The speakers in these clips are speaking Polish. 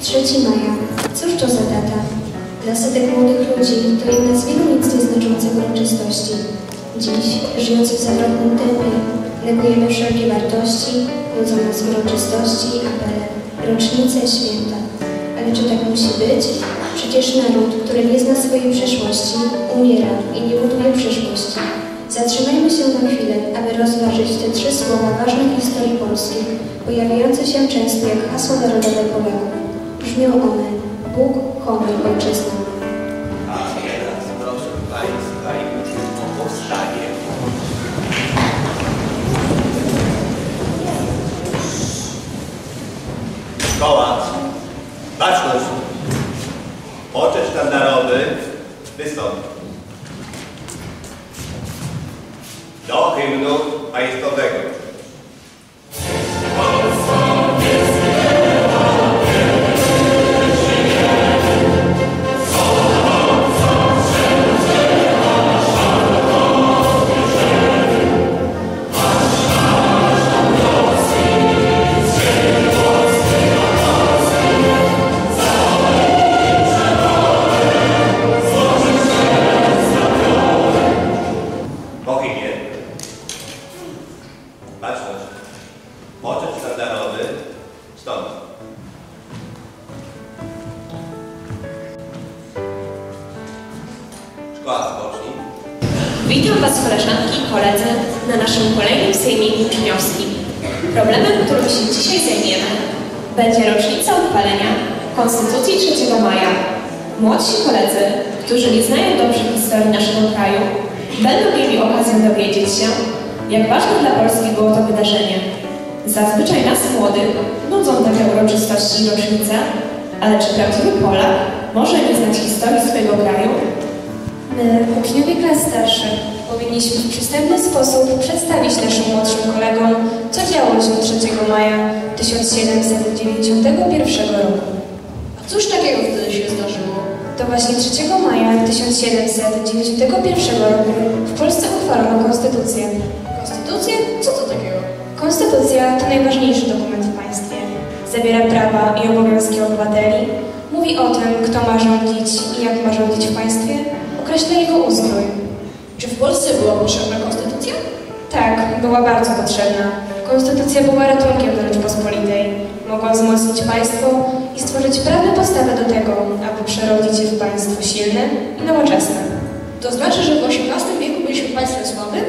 3 maja. Cóż to za data? Dla setek młodych ludzi to jedna z wielu nic nieznaczących uroczystości. Dziś, żyjąc w zawrotnym tempie, negujemy wszelkie wartości, nudzą nas uroczystości, apele, rocznice, święta. Ale czy tak musi być? Przecież naród, który nie zna swojej przeszłości, umiera i nie buduje przyszłości. Zatrzymajmy się na chwilę, aby rozważyć te trzy słowa ważne w historii polskiej, pojawiające się często jak hasło narodowe Polaków. Brzmią one Bóg, honor, ojczyzna. A teraz proszę Państwa o powstanie. Szkoła, baczność, poczet sztandarowy, wystąpi. Do hymnu państwowego. Baczność. Poczet sztandarowy stąd. Szkoła spocznij. Witam Was koleżanki i koledzy na naszym kolejnym sejmiku uczniowskim. Problemem, którym się dzisiaj zajmiemy, będzie rocznica uchwalenia Konstytucji 3 maja. Młodsi koledzy, którzy nie znają dobrze historii naszego kraju, będą mieli okazję dowiedzieć się, jak ważne dla Polski było to wydarzenie. Zazwyczaj nas młodych nudzą takie uroczystości i rocznice, ale czy prawdziwy Polak może nie znać historii swojego kraju? My, uczniowie klas starszych, powinniśmy w przystępny sposób przedstawić naszym młodszym kolegom, co działo się 3 maja 1791 roku. A cóż takiego wtedy się zdarzyło? To właśnie 3 maja 1791 roku w Polsce uchwalono konstytucję. Konstytucję? Co to takiego? Konstytucja to najważniejszy dokument w państwie. Zawiera prawa i obowiązki obywateli, mówi o tym, kto ma rządzić i jak ma rządzić w państwie, określa jego ustrój. Czy w Polsce była potrzebna konstytucja? Tak, była bardzo potrzebna. Konstytucja była ratunkiem dla Rzeczpospolitej. Mogła wzmocnić państwo i stworzyć prawne podstawy do tego, aby przerodzić je w państwo silne i nowoczesne. To znaczy, że w XVIII wieku byliśmy państwem słabym?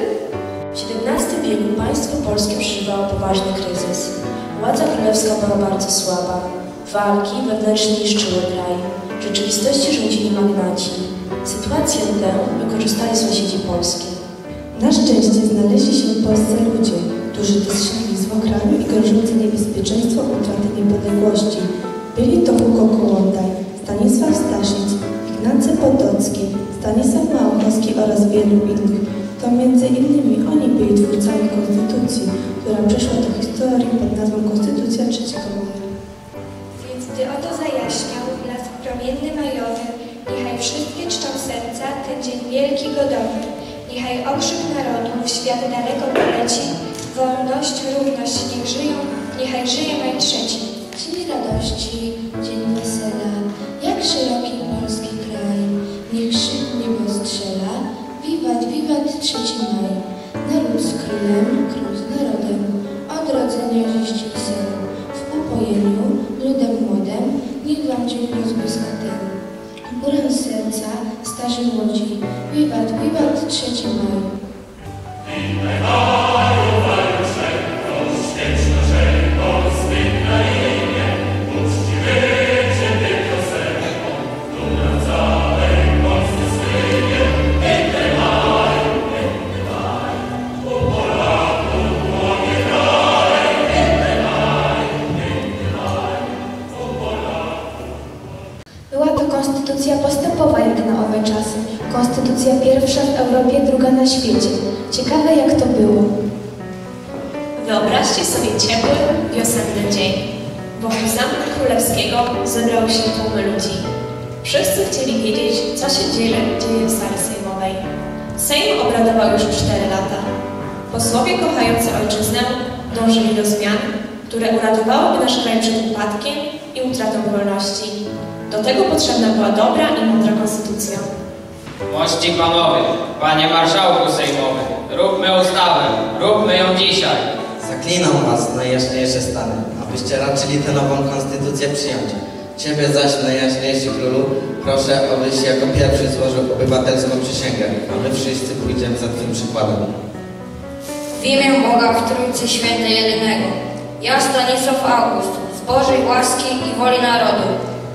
W XVII wieku państwo polskie przeżywało poważny kryzys. Władza królewska była bardzo słaba. Walki wewnętrznie niszczyły kraj. W rzeczywistości rządzili magnaci. Sytuację tę wykorzystali sąsiedzi polskie. Na szczęście znaleźli się w Polsce ludzie, którzy dostrzegli zło kraju i grożące niebezpieczeństwo utraty niepodległości. Byli to Hugo Kołłątaj, Stanisław Staszic, Ignacy Potocki, Stanisław Małchowski oraz wielu innych. To między innymi oni byli twórcami konstytucji, która przeszła do historii pod nazwą Konstytucja 3 maja. Więc gdy oto zajaśniał blask promienny majowy, niechaj wszystkie czczą serca ten dzień wielki godowy. Niechaj okrzyk narodu w świat daleko poleci, wolność, równość niech żyją, niechaj żyje maj trzeci. Dzień radości, dzień wesela, jak szeroki 23 maj. Naród z królem, król z narodem, odrodzenia ziści i. W upojeniu, ludem młodem, niech wam dzień rozbłyska ten. Górę serca, starzy młodzi, wiwat, wiwat 3 maj. Konstytucja postępowa jak na owe czasy. Konstytucja pierwsza w Europie, druga na świecie. Ciekawe jak to było. Wyobraźcie sobie ciepły, wiosenny dzień. Wokół Zamku Królewskiego zebrały się tłumy ludzi. Wszyscy chcieli wiedzieć, co się dzieje, dzieje w sali sejmowej. Sejm obradował już cztery lata. Posłowie kochający ojczyznę dążyli do zmian, które uratowałyby nasz kraj przed upadkiem i utratą wolności. Do tego potrzebna była dobra i mądra konstytucja. Mości panowie, panie marszałku sejmowy, róbmy ustawę, róbmy ją dzisiaj. Zaklinam was, najjaśniejsze stany, abyście raczyli tę nową konstytucję przyjąć. Ciebie zaś, najjaśniejszy królu, proszę, abyś jako pierwszy złożył obywatelską przysięgę, a my wszyscy pójdziemy za twym przykładem. W imię Boga w Trójcy Świętej Jedynego. Ja Stanisław August, z Bożej łaski i woli narodu,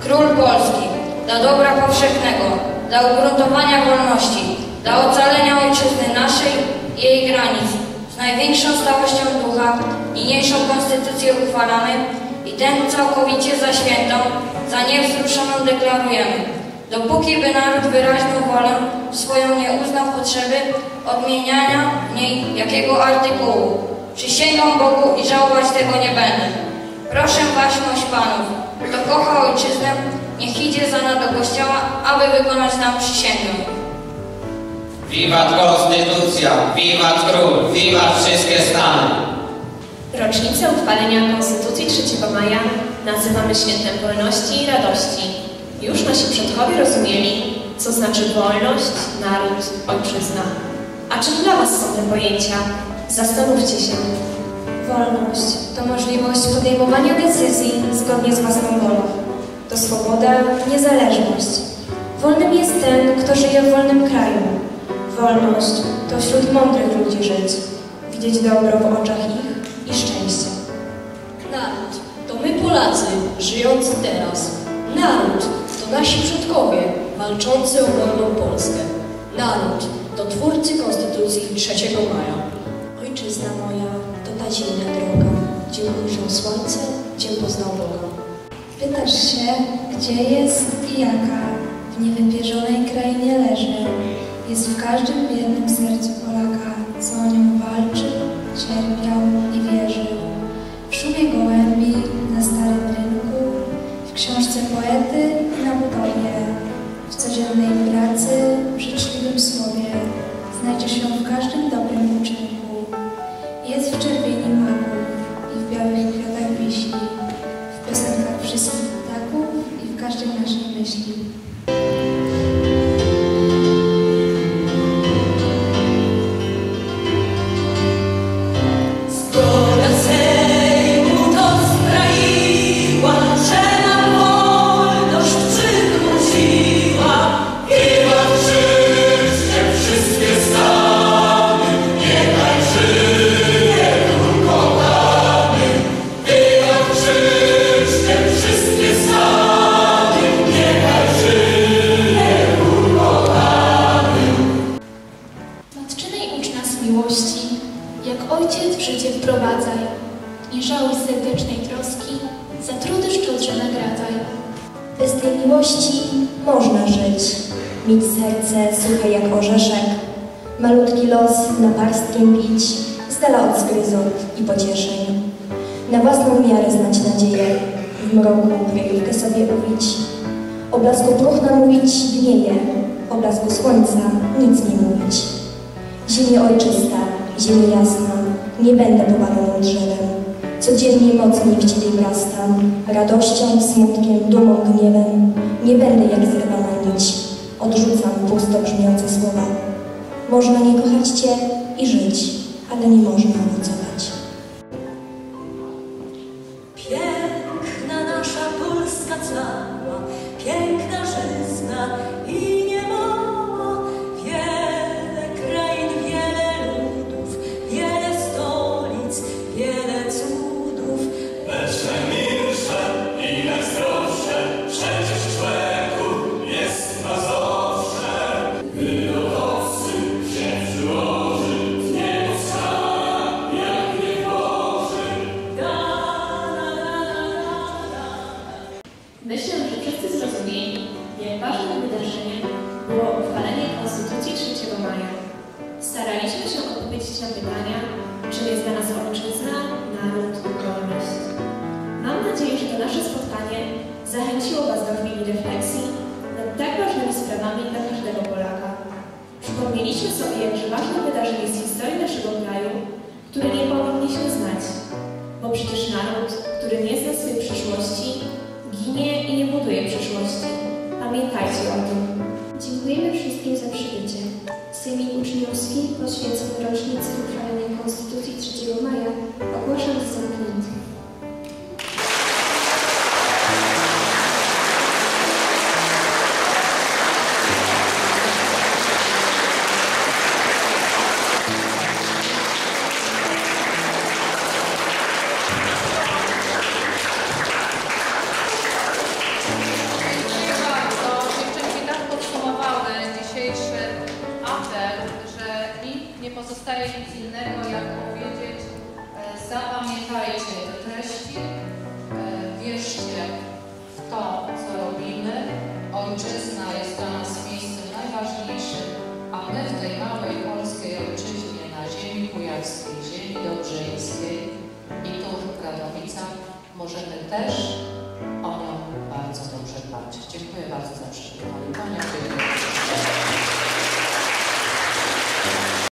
król Polski, dla dobra powszechnego, dla ugruntowania wolności, dla ocalenia ojczyzny naszej i jej granic, z największą stałością ducha, niniejszą konstytucję uchwalamy i tę całkowicie za świętą, za niewzruszoną deklarujemy. Dopóki by naród wyraźną wolę swoją nie uznał potrzeby odmieniania w niej jakiego artykułu. Przysięgam Bogu i żałować tego nie będę. Proszę Waśmość Panów, kto kocha Ojczyznę, niech idzie za nami do kościoła, aby wykonać nam przysięgę. Wiwat konstytucja, wiwat król, wiwat wszystkie stany. Rocznicę uchwalenia Konstytucji 3 maja nazywamy świętem wolności i radości. Już nasi przodkowie rozumieli, co znaczy wolność, naród, ojczyzna. A czym dla Was są te pojęcia? Zastanówcie się. Wolność to możliwość podejmowania decyzji zgodnie z własną wolą. To swoboda, niezależność. Wolnym jest ten, kto żyje w wolnym kraju. Wolność to wśród mądrych ludzi żyć, widzieć dobro w oczach ich i szczęście. Naród to my Polacy, żyjący teraz. Naród to nasi przodkowie, walczący o wolną Polskę. Naród to twórcy Konstytucji 3 maja. Ojczyzna moja ta ziemia droga, gdzie słońce, gdzie poznał Boga. Pytasz się, gdzie jest i jaka, w niewypierzonej krainie leży. Jest w każdym biednym sercu Polaka, co o nią walczył, cierpiał i wierzył. W szumie gołębi, na starym rynku, w książce poety i na budowie, w codziennej Nie żałuj serdecznej troski, za trudy szczodrze nagradzaj. Bez tej miłości można żyć, mieć serce suche jak orzeszek, malutki los naparstkiem pić, z dala od zgryzot i pocieszeń. Na własną miarę znać nadzieję, w mroku kryjówkę sobie uwić. O blasku próchna mówić dnieje, o blasku słońca nic nie mówić. Ziemia ojczysta, ziemia jasna, nie będę powalonym drzewem. Codziennie mocniej w Ciebie wrastam, radością, smutkiem, dumą, gniewem. Nie będę jak zerwana nić, odrzucam pusto brzmiące słowa. Można nie kochać Cię i żyć, ale nie można owocować. Przypomnieliśmy sobie, jakże ważnym wydarzeniem jest historia naszego kraju, które nie powinniśmy znać, bo przecież naród, który nie zna swojej przyszłości, ginie i nie buduje przyszłości. Pamiętajcie o tym. Dziękujemy wszystkim za przybycie. Sejmik Uczniowski poświęcony rocznicy Ojczyzna jest dla nas miejscem najważniejszym, a my w tej małej polskiej ojczyźnie na ziemi kujawskiej, ziemi dobrzyńskiej i tu w możemy też o nią bardzo dobrze dbać. Dziękuję bardzo za. Kłaniam się